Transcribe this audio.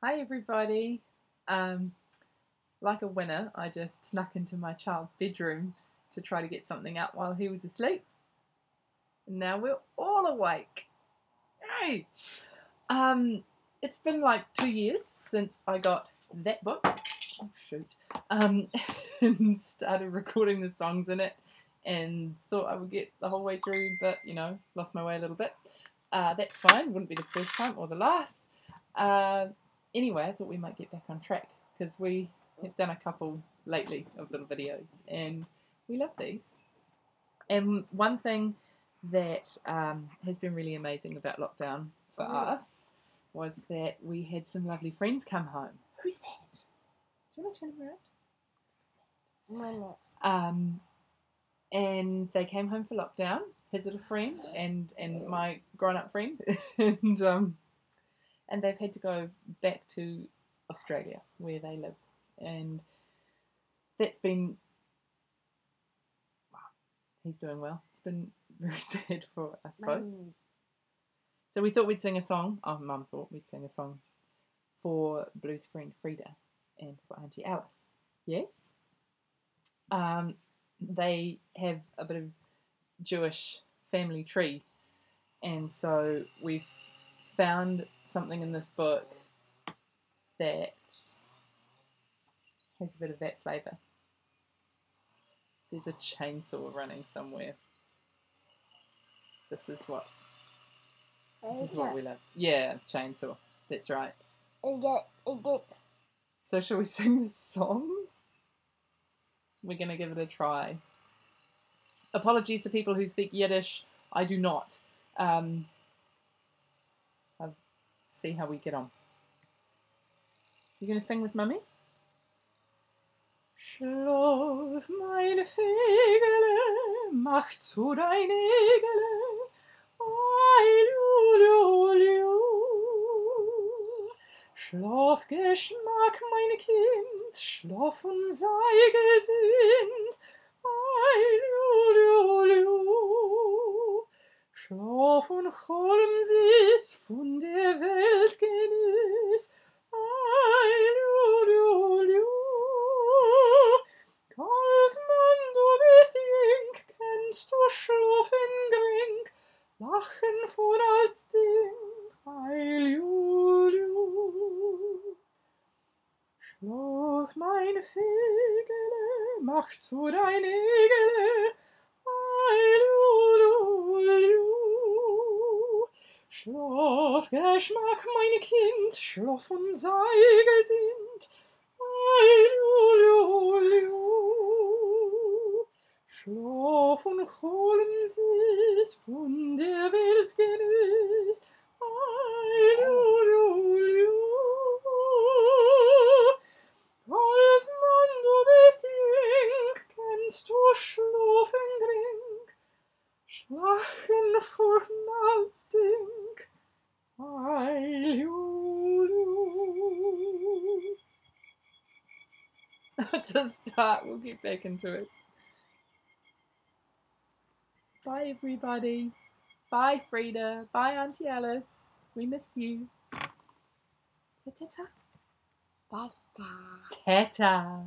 Hi everybody. Um, like a winner, I just snuck into my child's bedroom to try to get something out while he was asleep. And now we're all awake. Yay! Um, it's been like two years since I got that book. Oh shoot. Um, and started recording the songs in it and thought I would get the whole way through, but you know, lost my way a little bit. Uh, that's fine, wouldn't be the first time or the last. Uh, anyway, I thought we might get back on track because we have done a couple lately of little videos and we love these. And one thing that um, has been really amazing about lockdown for Oh. us was that we had some lovely friends come home. Who's that? Do you want to turn him around? Minute. Um, and they came home for lockdown. His little friend and and my grown-up friend, and um, and they've had to go back to Australia where they live, and that's been. Wow, he's doing well. It's been very sad for us both. So we thought we'd sing a song. Oh, Mum thought we'd sing a song for Blue's friend Frida and for Auntie Alice. Yes. Um, they have a bit of Jewish family tree, and so we've found something in this book that has a bit of that flavour. There's a chainsaw running somewhere. This is what this is what we love. Yeah, chainsaw. That's right. Is it, is it, So shall we sing this song? We're gonna give it a try. Apologies to people who speak Yiddish. I do not. Um, see how we get on. You gonna sing with Mummy? Schlaf, mein Fegele, mach zu dein Egele, Ei, lu, lu, lu. Schlaf, Geschmack, mein Kind, schlaf und sei gesinnt, Ei, lu, lu, lu. Schlaf und sieh's, von der Welt genieß, Ei, lu, lu, lu. Du bist jink, kennst du schlafen gring, lachen von als Ding, Heil Juliu. Schlaf, mein Fegele, mach zu dein Egele, Schlaf, Geschmack, mein Kind, schlaf und sei gesinnt. Eiluliuliu. Schlaf und holen sich von der Welt genüss. Eiluliuliu. Als man du bist jung, kennst du schlafen Drink, Schlafen vor Nachtding. To start, we'll get back into it. Bye, everybody. Bye, Frida. Bye, Auntie Alice. We miss you. Say ta-ta. Tata. Ta-ta.